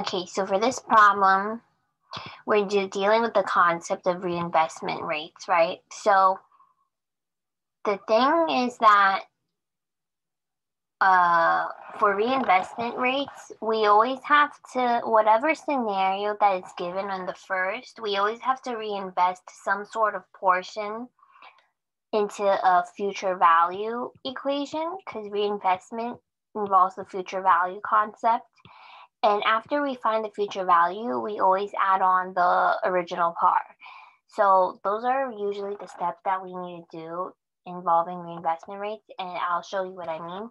Okay, so for this problem, we're dealing with the concept of reinvestment rates, right? So the thing is that uh, for reinvestment rates, we always have to, whatever scenario that is given on the first, we always have to reinvest some sort of portion into a future value equation because reinvestment involves the future value concept. And after we find the future value, we always add on the original par. So those are usually the steps that we need to do involving reinvestment rates. And I'll show you what I mean.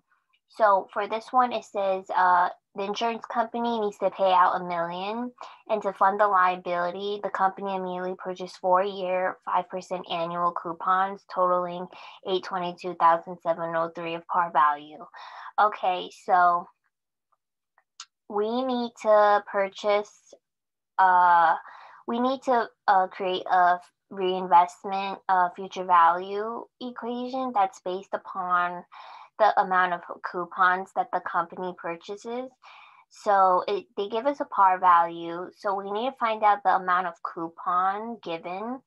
So for this one, it says uh, the insurance company needs to pay out a million. And to fund the liability, the company immediately purchased four-year, 5% annual coupons totaling 822,703 of par value. Okay, so we need to purchase, uh, we need to uh, create a reinvestment uh, future value equation that's based upon the amount of coupons that the company purchases. So it, they give us a par value. So we need to find out the amount of coupon given.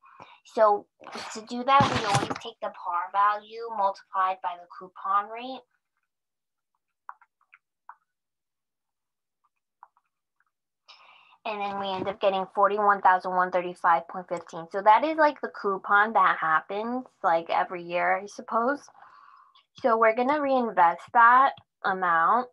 So to do that, we always take the par value multiplied by the coupon rate. And then we end up getting 41,135.15. So that is like the coupon that happens like every year, I suppose. So we're going to reinvest that amount.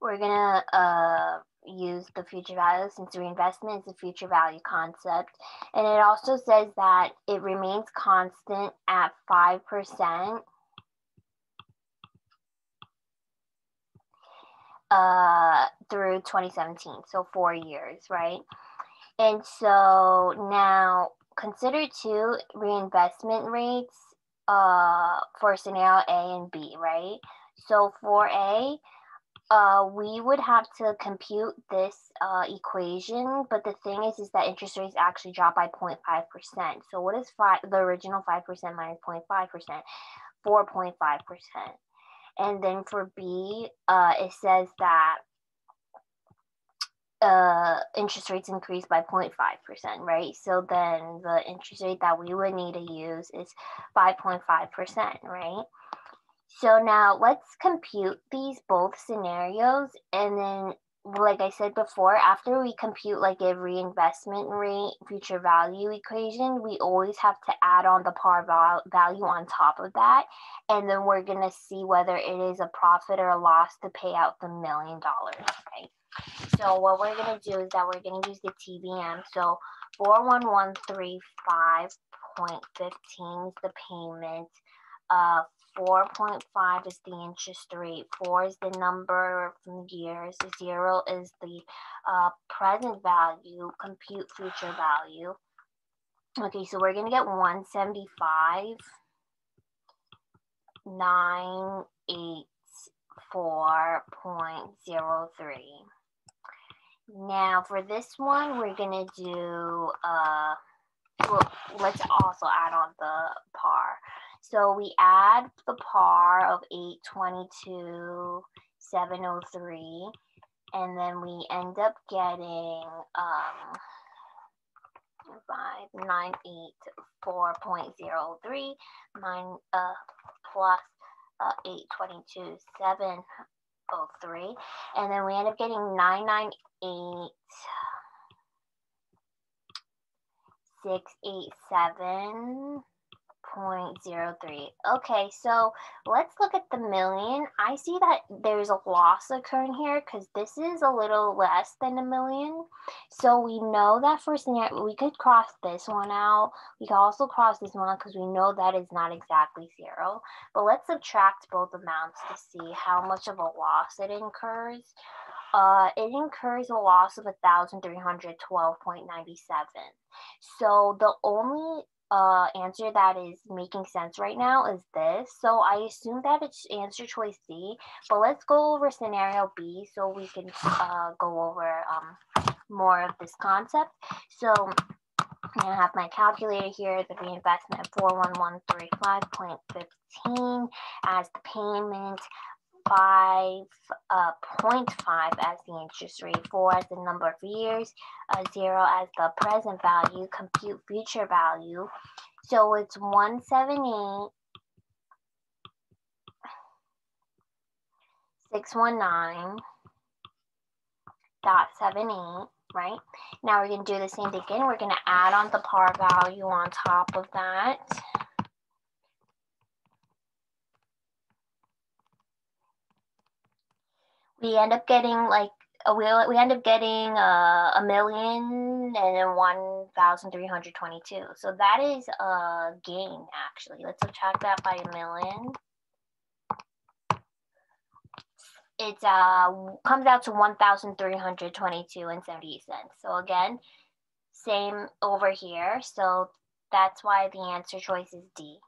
We're going to uh, use the future value since reinvestment is a future value concept. And it also says that it remains constant at 5% uh, through 2017, so four years, right? And so now consider two reinvestment rates uh, for scenario A and B, right? So for A, uh, we would have to compute this uh, equation, but the thing is, is that interest rates actually drop by 0.5%. So what is five, the original 5% minus 0.5%? 4.5%. And then for B, uh, it says that uh, interest rates increase by 0.5%, right? So then the interest rate that we would need to use is 5.5%, right? So now let's compute these both scenarios and then like I said before, after we compute like a reinvestment rate future value equation, we always have to add on the par val- value on top of that. And then we're going to see whether it is a profit or a loss to pay out the million dollars, right? So what we're going to do is that we're going to use the TVM. So 41135.15 is the payment. Uh, 4.5 is the interest rate. 4 is the number from years. 0 is the uh, present value. Compute future value. Okay, so we're going to get 175. 984.03. Now for this one, we're gonna do, uh, well, let's also add on the par. So we add the par of 822, 703, and then we end up getting um, 5984.03 nine, uh, plus uh, 822, 703. And then we end up getting 998. 687 0.03. Okay, so let's look at the million. I see that there's a loss occurring here because this is a little less than a million. So we know that for scenario, we could cross this one out. We could also cross this one out because we know that is not exactly zero. But let's subtract both amounts to see how much of a loss it incurs. Uh, it incurs a loss of 1,312.97. So the only uh, answer that is making sense right now is this. So I assume that it's answer choice C, but let's go over scenario B so we can uh, go over um, more of this concept. So I have my calculator here, the reinvestment of 41135.15 as the payment, five, uh, 0.5 as the interest rate, four as the number of years, uh, zero as the present value, compute future value. So it's 178, 619 dot seven eight, right? Now we're gonna do the same thing again. We're gonna add on the par value on top of that. We end up getting like we we end up getting uh, a million and then one thousand three hundred twenty two. So that is a gain actually. Let's subtract that by a million. It uh comes out to one thousand three hundred twenty two and seventy eight cents. So again, same over here. So that's why the answer choice is D.